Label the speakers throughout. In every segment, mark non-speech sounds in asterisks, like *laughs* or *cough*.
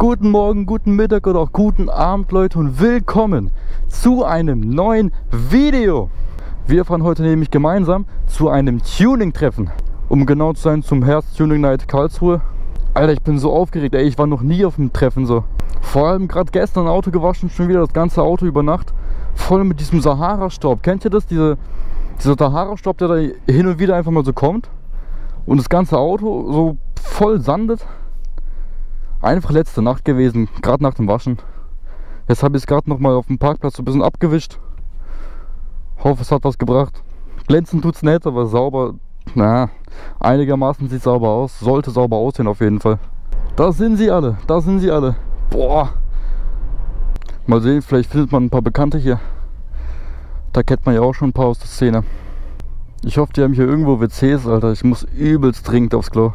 Speaker 1: Guten Morgen, guten Mittag oder auch guten Abend, Leute, und willkommen zu einem neuen Video. Wir fahren heute nämlich gemeinsam zu einem Tuning-Treffen. Um genau zu sein, zum Herz Tuning Night Karlsruhe. Alter, ich bin so aufgeregt, ey, ich war noch nie auf dem Treffen so. Vor allem gerade gestern Auto gewaschen, schon wieder das ganze Auto über Nacht. Voll mit diesem Sahara-Staub. Kennt ihr das? Diese, dieser Sahara-Staub, der da hin und wieder einfach mal so kommt. Und das ganze Auto so voll sandet. Einfach letzte Nacht gewesen, gerade nach dem Waschen. Jetzt habe ich es gerade noch mal auf dem Parkplatz so ein bisschen abgewischt. Hoffe, es hat was gebracht. Glänzen tut es nicht, aber sauber, na, einigermaßen sieht sauber aus. Sollte sauber aussehen auf jeden Fall. Da sind sie alle, da sind sie alle. Boah. Mal sehen, vielleicht findet man ein paar Bekannte hier. Da kennt man ja auch schon ein paar aus der Szene. Ich hoffe, die haben hier irgendwo WCs, Alter. Ich muss übelst dringend aufs Klo.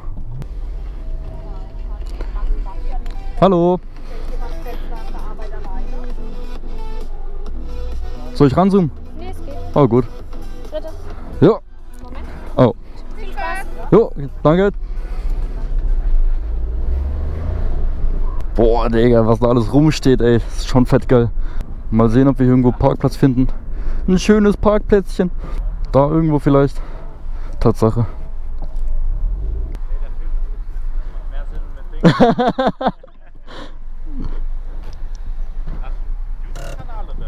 Speaker 1: Hallo. Soll ich ranzoomen?
Speaker 2: Nee, es geht.
Speaker 1: Oh, gut.
Speaker 2: Dritte.
Speaker 1: Ja. Oh.
Speaker 2: Viel Spaß.
Speaker 1: Jo, danke. Boah, Digga, was da alles rumsteht, ey. Das ist schon fett geil. Mal sehen, ob wir hier irgendwo Parkplatz finden. Ein schönes Parkplätzchen. Da irgendwo vielleicht. Tatsache. *laughs*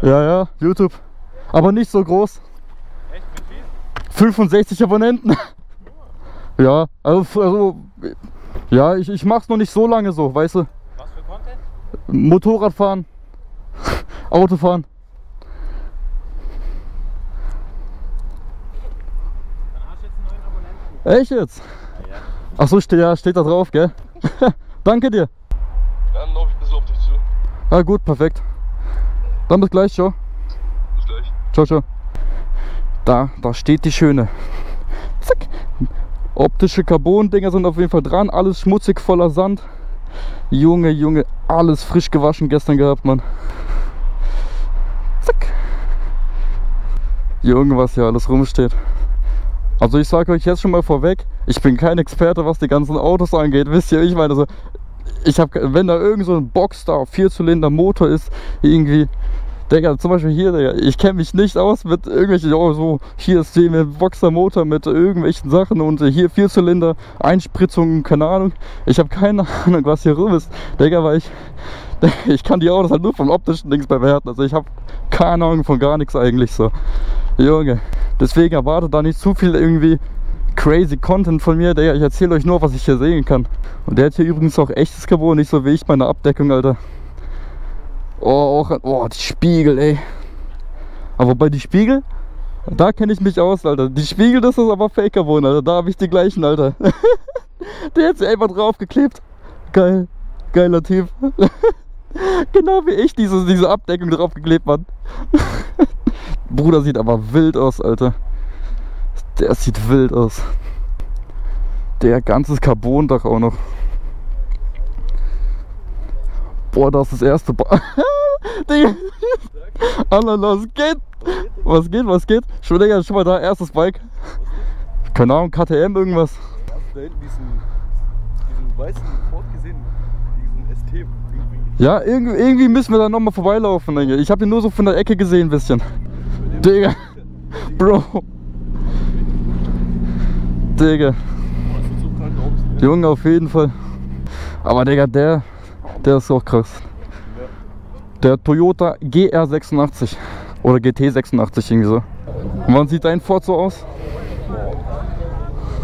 Speaker 1: ja, ja, YouTube. Aber nicht so groß. 65 Abonnenten. *laughs* ja, also, also ja, ich, ich mach's noch nicht so lange so, weißt du?
Speaker 3: Was für Content?
Speaker 1: Motorradfahren, *laughs* Autofahren.
Speaker 3: Dann hast du jetzt einen neuen Abonnenten.
Speaker 1: Echt jetzt? Ach so, steht, ja, steht da drauf, gell? *laughs* Danke dir.
Speaker 4: Dann laufe ich bisschen auf dich zu.
Speaker 1: Ja gut, perfekt. Dann bis gleich, ciao.
Speaker 4: Bis gleich.
Speaker 1: Ciao, ciao. Da, da steht die schöne. Zack. Optische Carbon-Dinger sind auf jeden Fall dran. Alles schmutzig, voller Sand. Junge, Junge, alles frisch gewaschen gestern gehabt, Mann. Zack. Junge, was hier alles rumsteht. Also ich sage euch jetzt schon mal vorweg, ich bin kein Experte, was die ganzen Autos angeht. Wisst ihr, ich meine, also ich habe, wenn da irgend so ein Boxstar Vierzylinder Motor ist, irgendwie, Digga, zum Beispiel hier, Digga, ich kenne mich nicht aus mit irgendwelchen, oh so, hier ist mit Boxer Motor mit irgendwelchen Sachen und hier Vierzylinder, Einspritzungen, keine Ahnung. Ich habe keine *laughs* Ahnung, was hier rum ist, Digga, weil ich, *laughs* ich kann die Autos halt nur vom optischen Dings bewerten. Also ich habe keine Ahnung von gar nichts eigentlich so. Junge, deswegen erwartet da nicht zu viel irgendwie crazy Content von mir. Ich erzähle euch nur, was ich hier sehen kann. Und der hat hier übrigens auch echtes Carbon, nicht so wie ich meine Abdeckung, Alter. Oh, auch, oh, die Spiegel, ey. Aber bei die Spiegel, da kenne ich mich aus, Alter. Die Spiegel, das ist aber Fake Carbon, Alter. Da habe ich die gleichen, Alter. *laughs* der hat sie einfach draufgeklebt. Geil. Geiler Typ. *laughs* genau wie ich diese, diese Abdeckung draufgeklebt, Mann. *laughs* Bruder sieht aber wild aus, Alter. Der sieht wild aus. Der ganzes Carbondach auch noch. Boah, das ist das erste ba *laughs* Digga. Alter, was geht? Was geht, was geht? Schon, Digga, schon mal da, erstes Bike. Keine Ahnung, KTM irgendwas.
Speaker 4: Hast du da hinten diesen, diesen weißen Ford gesehen? Diesen ST irgendwie.
Speaker 1: Ja, irgendwie, irgendwie müssen wir da nochmal vorbeilaufen, Digga. Ich habe ihn nur so von der Ecke gesehen, ein bisschen. Digga. Bro. Digga. Junge, auf jeden Fall. Aber Digga, der, der ist auch krass. Der Toyota GR86 oder GT86 irgendwie so. Und wann sieht dein Ford so aus?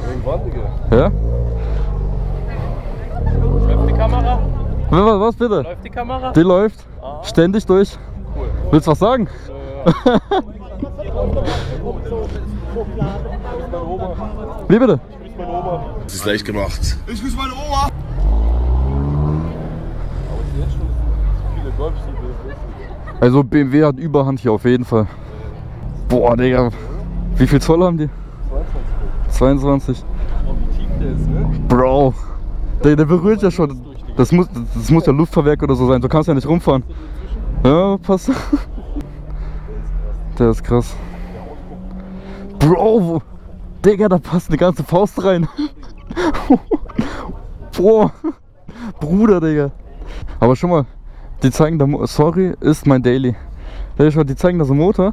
Speaker 4: Irgendwann, Digga.
Speaker 1: Ja?
Speaker 3: Läuft die Kamera?
Speaker 1: Was, was bitte?
Speaker 3: Läuft die Kamera?
Speaker 1: Die läuft ständig durch.
Speaker 3: Cool.
Speaker 1: Willst du was sagen? *laughs* Wie bitte?
Speaker 4: Das ist leicht gemacht. Ich grüße meine Oma.
Speaker 1: Also BMW hat Überhand hier auf jeden Fall. Boah, Digga. Wie viel Zoll haben die? 22.
Speaker 3: Oh, wie tief der ist, ne?
Speaker 1: Bro. Der, der berührt ja schon. Das muss, das muss ja Luftfahrwerk oder so sein. Du kannst ja nicht rumfahren. Ja, passt. *laughs* Der ist krass. Bro, Digga, da passt eine ganze Faust rein. *laughs* Boah. Bruder, Digga. Aber schon mal, die zeigen da, sorry, ist mein Daily. Die zeigen da so einen Motor,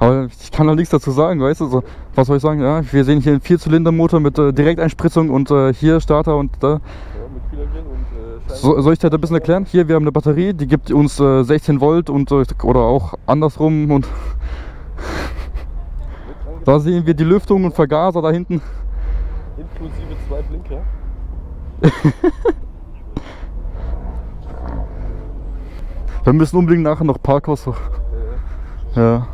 Speaker 1: aber ich kann da nichts dazu sagen, weißt du? So, was soll ich sagen? Ja, wir sehen hier einen Vierzylindermotor mit äh, Direkteinspritzung und äh, hier Starter und da.
Speaker 3: Äh.
Speaker 1: So, soll ich dir da ein bisschen erklären? Hier, wir haben eine Batterie, die gibt uns äh, 16 Volt und äh, oder auch andersrum und da sehen wir die Lüftung und Vergaser da hinten.
Speaker 3: Inklusive zwei Blinker. *laughs*
Speaker 1: Wir müssen unbedingt nachher noch Parkhaus.
Speaker 3: Äh,
Speaker 1: Ja.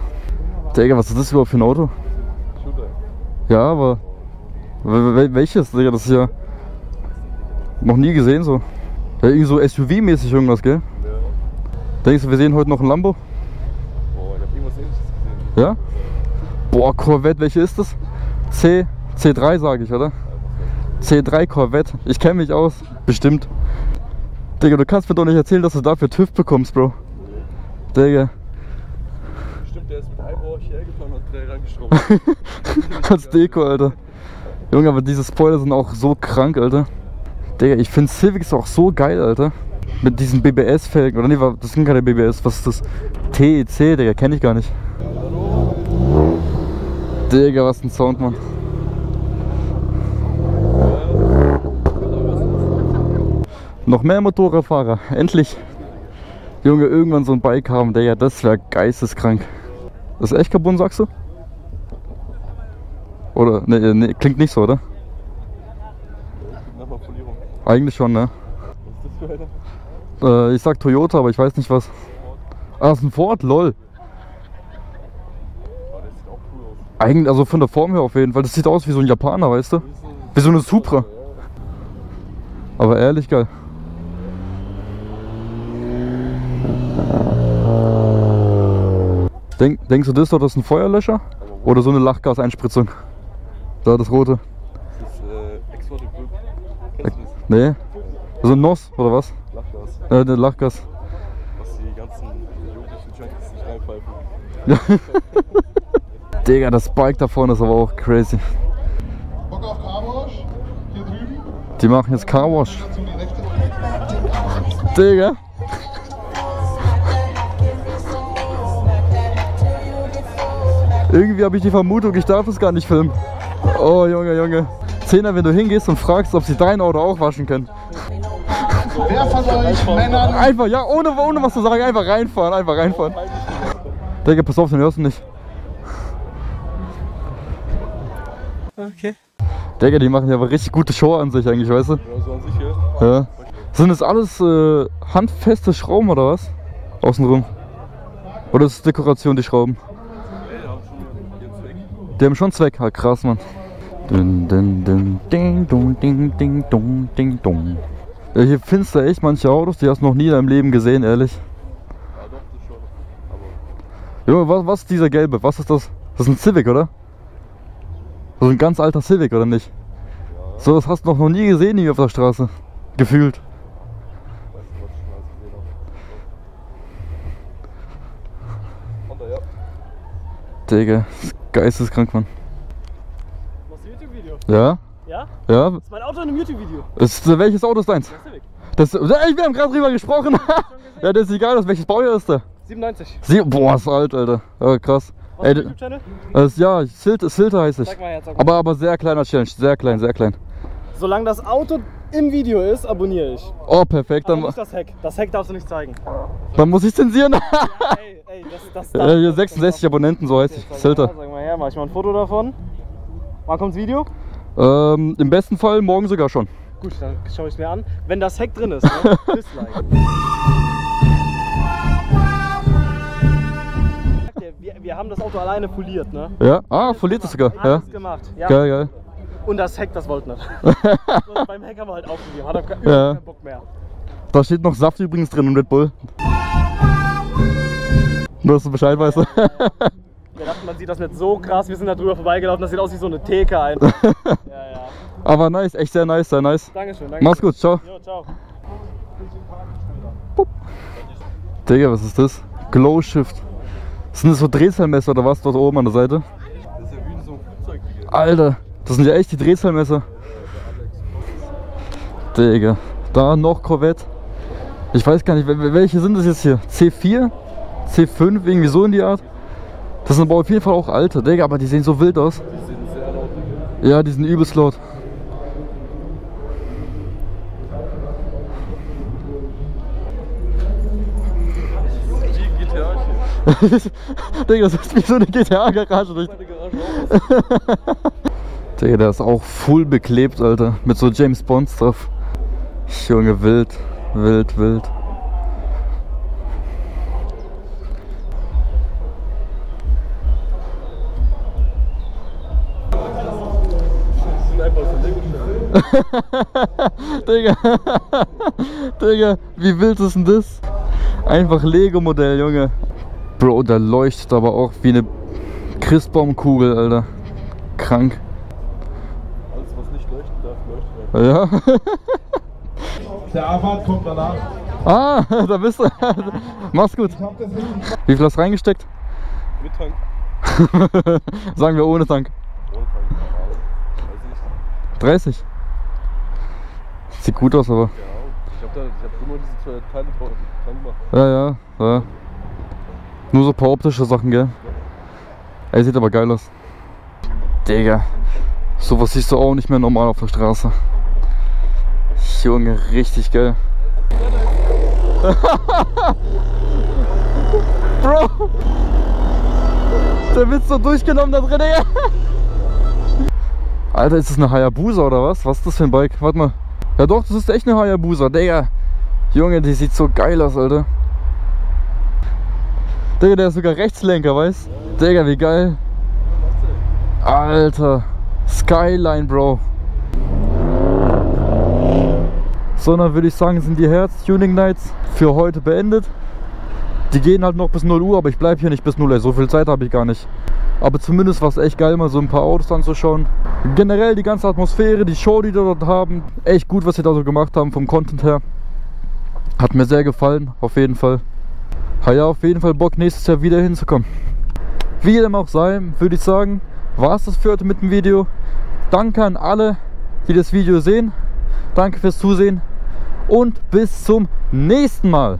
Speaker 1: Digga, was ist das überhaupt für ein Auto?
Speaker 3: Shooter.
Speaker 1: Ja, aber. wel- wel- Welches, Digga? Das ist ja. Noch nie gesehen so. Ja, irgendwie so SUV-mäßig irgendwas, gell?
Speaker 3: Ja.
Speaker 1: Denkst du, wir sehen heute noch ein Lambo?
Speaker 3: Boah, ich hab irgendwas ähnliches gesehen.
Speaker 1: Ja? Boah, Corvette, welche ist das? C, C3 sage ich, oder? C3 Corvette. Ich kenne mich aus. Bestimmt. Digga, du kannst mir doch nicht erzählen, dass du dafür TÜV bekommst, Bro. Digga.
Speaker 3: Stimmt, der ist mit Einbauer hierher gefahren und hat drei rangeschraubt.
Speaker 1: Als *laughs* *laughs* Deko, Alter. Junge, aber diese Spoiler sind auch so krank, Alter. Digga, ich finde Civics auch so geil, Alter. Mit diesen BBS-Felgen. Oder nee, das sind keine BBS. Was ist das? TEC, Digga, kenne ich gar nicht. Digga, was ein Sound, Mann. Noch mehr Motorradfahrer, endlich. Junge, irgendwann so ein Bike haben, Digga, das wäre geisteskrank. Das ist echt Carbon, sagst du? Oder? Nee, nee, klingt nicht so, oder?
Speaker 3: Polierung.
Speaker 1: Eigentlich schon, ne?
Speaker 3: Was ist das für einer?
Speaker 1: Äh, ich sag Toyota, aber ich weiß nicht was. Ah, das ist ein Ford, lol.
Speaker 3: Oh, der sieht auch cool aus.
Speaker 1: Eigentlich, also von der Form her auf jeden Fall. Das sieht aus wie so ein Japaner, weißt du? Wie so eine Supra.
Speaker 3: Ja,
Speaker 1: Aber ehrlich geil. Denk, denkst du, das das ist ein Feuerlöscher? Oder so eine Lachgaseinspritzung? Da, das rote.
Speaker 3: Das ist äh, Exotic Blue. Kennst du das?
Speaker 1: Nee? So ein NOS, oder was?
Speaker 3: Lachgas.
Speaker 1: Äh, ne, Lachgas.
Speaker 3: Was die ganzen jugendlichen Junkies sich reinpfeifen. *laughs* *laughs*
Speaker 1: Digga, das Bike da vorne ist aber auch crazy.
Speaker 5: Bock auf Carwash? Hier drüben.
Speaker 1: Die machen jetzt Carwash. Digga. Irgendwie habe ich die Vermutung, ich darf es gar nicht filmen. Oh Junge, Junge. Zehner, wenn du hingehst und fragst, ob sie dein Auto auch waschen können.
Speaker 5: Wer von euch Männern
Speaker 1: Einfach, ja, ohne, ohne was zu sagen, einfach reinfahren, einfach reinfahren. Digga, pass auf, den hörst du nicht.
Speaker 3: Okay.
Speaker 1: Digga, die machen ja aber richtig gute Show an sich eigentlich, weißt du?
Speaker 3: Ja, so an sich hier.
Speaker 1: Ja. Sind das alles äh, handfeste Schrauben oder was? Außenrum. Oder ist es Dekoration, die Schrauben?
Speaker 3: Die haben schon Zweck.
Speaker 1: Die haben schon Zweck, ah, krass, Mann. Dun, dun, dun, ding, dun, ding, ding, dun, ding, dun. Ja, hier findest du echt manche Autos, die hast du noch nie in deinem Leben gesehen, ehrlich.
Speaker 3: Ja, doch, das schon. Aber
Speaker 1: Junge, was, was ist dieser gelbe? Was ist das? Das ist ein Civic, oder? So ein ganz alter Civic, oder nicht? So, das hast du noch, nie gesehen hier auf der Straße. Gefühlt.
Speaker 3: weißt du, was ich? Honda, ja.
Speaker 1: Digga, das ist geisteskrank, Mann.
Speaker 6: Machst du ein YouTube-Video?
Speaker 1: Ja?
Speaker 6: Ja?
Speaker 1: Ja?
Speaker 6: Das ist mein Auto in einem YouTube-Video.
Speaker 1: Äh, welches Auto ist deins?
Speaker 6: Civic.
Speaker 1: Das, ey, wir haben gerade drüber gesprochen. *laughs* ja, das ist egal, welches Baujahr ist der?
Speaker 6: 97.
Speaker 1: Sie, boah, ist alt, Alter. Ja, krass. Ey,
Speaker 6: YouTube-Channel?
Speaker 1: das, ja, Silte, Silte heißt
Speaker 6: jetzt.
Speaker 1: Aber, aber sehr kleiner Challenge, sehr klein, sehr klein.
Speaker 6: Solange das Auto im Video ist, abonniere ich.
Speaker 1: Oh, perfekt,
Speaker 6: Aber
Speaker 1: dann,
Speaker 6: nicht das Heck. Das Heck darfst du nicht zeigen.
Speaker 1: dann muss ich zensieren.
Speaker 6: ey, *laughs* ey, das, das,
Speaker 1: ja, hier 66 Abonnenten, so heißt ich.
Speaker 6: Sag
Speaker 1: Silter.
Speaker 6: mal, sag mal her, mach ich mal ein Foto davon. Wann kommt's Video?
Speaker 1: Ähm, Im besten Fall morgen sogar schon.
Speaker 6: Gut, dann schaue ich mir an. Wenn das Heck drin ist, *laughs* ne? Dislike. Wir, haben das Auto alleine poliert, ne?
Speaker 1: Ja? Ah, verliert es sogar. Ja.
Speaker 6: Gemacht. Ja.
Speaker 1: Geil, geil.
Speaker 6: Und das Heck, das wollte nicht. *laughs* so, beim Heck haben wir halt aufgegeben. Hat er
Speaker 1: Ja.
Speaker 6: keinen Bock mehr.
Speaker 1: Da steht noch Saft übrigens drin im Red Bull. Nur, dass du Bescheid weißt.
Speaker 6: Wir dachten, man sieht das nicht so krass. Wir sind da drüber vorbeigelaufen. Das sieht aus wie so eine Theke einfach. *laughs* ja, ja.
Speaker 1: Aber nice, echt sehr nice, sehr nice.
Speaker 6: Dankeschön, danke.
Speaker 1: Mach's gut, ciao.
Speaker 6: Jo, ciao.
Speaker 1: Digga, was ist das? Glow Shift. Sind das so Drehzahlmesser oder was dort oben an der Seite?
Speaker 3: Das ist ja wie so einem Flugzeug.
Speaker 1: Alter, das sind ja echt die Drehzahlmesser. Digga, da noch Corvette. Ich weiß gar nicht, wel- welche sind das jetzt hier? C4? C5? Irgendwie so in die Art? Das sind aber auf jeden Fall auch alte, Digga, aber die sehen so wild aus.
Speaker 3: Die sind sehr laut, Digga.
Speaker 1: Ja, die sind übelst laut.
Speaker 3: Wie GTA hier. *laughs*
Speaker 1: Digga, das ist wie so eine GTA-Garage. durch-. *laughs* Digga, der ist auch full beklebt, Alter. Mit so James Bond Stuff. Junge, wild, wild, wild. *laughs* Digga, Digga, wie wild ist denn das? Einfach Lego-Modell, Junge. Bro, der leuchtet aber auch wie eine Christbaumkugel, Alter. Krank.
Speaker 3: Alles, was nicht leuchten darf, leuchtet einfach.
Speaker 1: Ja. *laughs*
Speaker 5: Der Abfahrt kommt danach.
Speaker 1: Ah, *laughs* da bist du. *laughs* Mach's gut. Wie viel hast du reingesteckt?
Speaker 3: Mit Tank.
Speaker 1: Sagen wir ohne Tank.
Speaker 3: Ohne Tank. ich nicht.
Speaker 1: 30. Sieht gut aus, aber.
Speaker 3: Ja, ich hab da, ich hab immer diese zwei Teile dran gemacht.
Speaker 1: Ja, ja, ja. Nur so ein paar optische Sachen, gell? Ey, sieht aber geil aus. Digga. Sowas siehst du auch nicht mehr normal auf der Straße. Junge, richtig geil. *laughs* Bro! Der wird so durchgenommen da drin, Digga. Alter, ist das eine Hayabusa oder was? Was ist das für ein Bike? Warte mal. Ja doch, das ist echt eine Hayabusa, Digga. Junge, die sieht so geil aus, Alter. Digga, der ist sogar Rechtslenker, weißt Digga, wie geil. Alter. Skyline, Bro. So, dann würde ich sagen, sind die Herz-Tuning Nights für heute beendet. Die gehen halt noch bis 0 Uhr, aber ich bleibe hier nicht bis 0 Uhr. So viel Zeit habe ich gar nicht. Aber zumindest war es echt geil, mal so ein paar Autos anzuschauen. Generell die ganze Atmosphäre, die Show, die die dort haben. Echt gut, was sie da so gemacht haben vom Content her. Hat mir sehr gefallen, auf jeden Fall. Habe ja auf jeden Fall Bock, nächstes Jahr wieder hinzukommen. Wie dem auch sei, würde ich sagen, war es das für heute mit dem Video. Danke an alle, die das Video sehen. Danke fürs Zusehen und bis zum nächsten Mal.